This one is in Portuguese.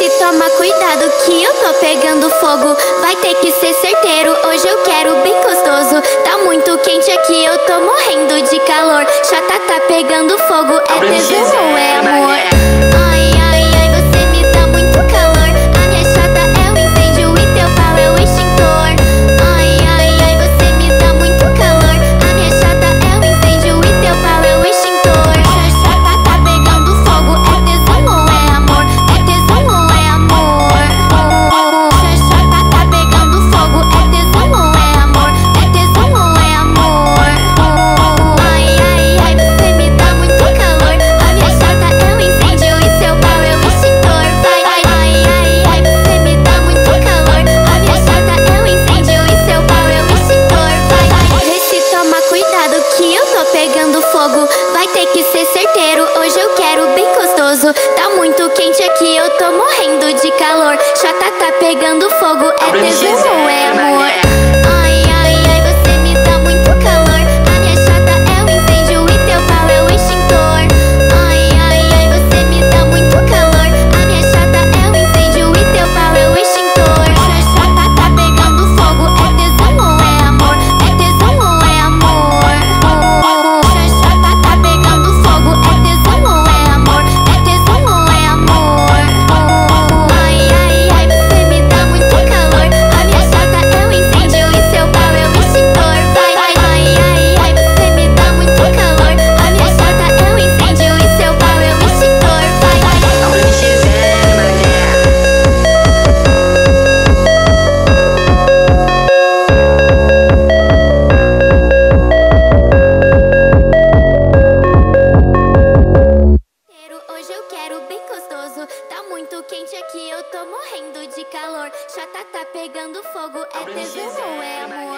se toma cuidado que eu tô pegando fogo. Vai ter que ser certeiro, hoje eu quero bem gostoso. Tá muito quente aqui, eu tô morrendo de calor. Chata tá pegando fogo, é tesão ou é amor? Ser certeiro, hoje eu quero bem gostoso. Tá muito quente aqui, eu tô morrendo de calor. Chata tá pegando fogo, é tesão ou é amor? Quente aqui, eu tô morrendo de calor. Chata tá pegando fogo, é tesão ou é amor?